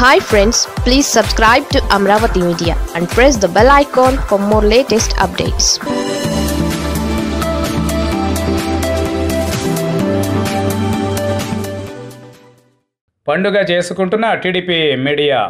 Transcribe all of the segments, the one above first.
Hi friends please subscribe to Amaravati media and press the bell icon for more latest updates పండుగ చేసుకుంటున్న TDP media.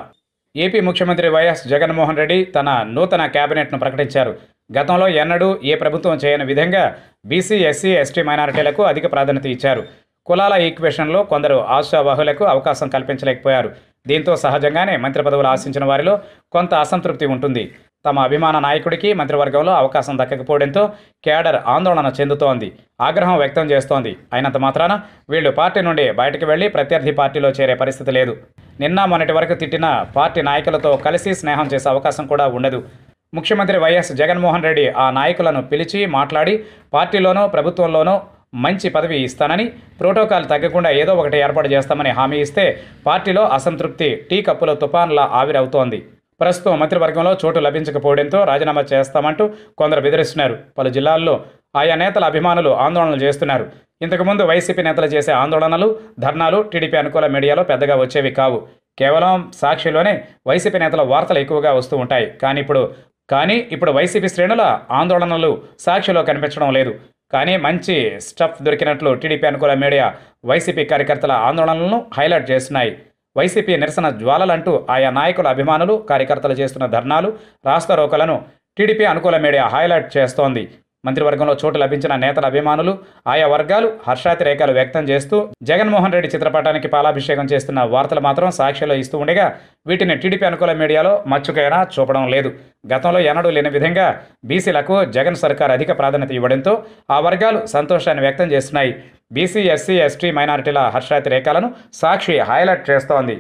AP ముఖ్యమంత్రి YS Jaganmohan Reddy తన నూతన కేబినెట్ను ప్రకటించారు. గతంలో ఎన్నడూ ఏ ప్రభుత్వం చేయని విధంగా బీసీ ఎస్సీ ఎస్టీ మైనారిటీలకు అధిక ప్రాధాన్యత ఇచ్చారు. కులాల ఈక్వేషన్లో కొందరు ఆశావాహులకు అవకాశం కల్పించలేకపోయారు. దీంతో సహజంగానే మంత్రి పదవులు ఆశించిన వారిలో కొంత అసంతృప్తి ఉంటుంది. తమ అభిమాన నాయకుడికి మంత్రివర్గంలో అవకాశం దక్కకపోవడంతో కేడర్ ఆందోళన చెందుతోంది. ఆగ్రహం వ్యక్తం చేస్తోంది. అయినంత మాత్రాన వీళ్ళు పార్టీ నుండి బయటకు వెళ్ళి ప్రత్యర్థి పార్టీలో చేరే పరిస్థితి లేదు. నిన్న మొన్నటి వరకు తిట్టిన పార్టీ నాయకులతో కలిసి స్నేహం చేసే అవకాశం కూడా ఉండదు. ముఖ్యమంత్రి వైఎస్ జగన్మోహన్ రెడ్డి ఆ నాయకులను పిలిచి మాట్లాడి పార్టీలోనో ప్రభుత్వంలోనో మంచి పదవి ఇస్తానని ప్రోటోకాల్ తగ్గకుండా ఏదో ఒకటి ఏర్పాటు చేస్తామని హామీ ఇస్తే పార్టీలో అసంతృప్తి టీ కప్పులో తుపాన్లా ఆవిరవుతోంది. ప్రస్తుతం మంత్రివర్గంలో చోటు లభించకపోవడంతో రాజీనామా చేస్తామంటూ కొందరు బెదిరిస్తున్నారు. పలు జిల్లాల్లో ఆయా నేతల అభిమానులు ఆందోళనలు చేస్తున్నారు. ఇంతకుముందు వైసీపీ నేతలు చేసే ఆందోళనలు ధర్నాలు టీడీపీ అనుకూల మీడియాలో పెద్దగా వచ్చేవి కావు. కేవలం సాక్షిలోనే వైసీపీ నేతల వార్తలు ఎక్కువగా వస్తూ ఉంటాయి. కానీ ఇప్పుడు కానీ ఇప్పుడు వైసీపీ శ్రేణుల ఆందోళనలు సాక్షిలో కనిపించడం లేదు. కానీ మంచి స్టఫ్ దొరికినట్లు టీడీపీ అనుకూల మీడియా వైసీపీ కార్యకర్తల ఆందోళనలను హైలైట్ చేస్తున్నాయి. వైసీపీ నిరసన జ్వాలలంటూ ఆయా నాయకుల అభిమానులు కార్యకర్తలు చేస్తున్న ధర్నాలు రాస్తారోకలను టీడీపీ అనుకూల మీడియా హైలైట్ చేస్తోంది. మంత్రివర్గంలో చోటు లభించిన నేతల అభిమానులు ఆయా వర్గాలు హర్షాతిరేకాలు వ్యక్తం చేస్తూ జగన్మోహన్ రెడ్డి చిత్రపటానికి పాలాభిషేకం చేస్తున్న వార్తలు మాత్రం సాక్షిలో ఇస్తూ ఉండగా వీటిని టీడీపీ అనుకూల మీడియాలో మచ్చుకైనా చూపడం లేదు. గతంలో ఎన్నడూ లేని విధంగా బీసీలకు జగన్ సర్కార్ అధిక ప్రాధాన్యత ఇవ్వడంతో ఆ వర్గాలు సంతోషాన్ని వ్యక్తం చేస్తున్నాయి. బీసీ ఎస్సీ ఎస్టీ మైనారిటీల హర్షాతిరేకాలను సాక్షి హైలైట్ చేస్తోంది.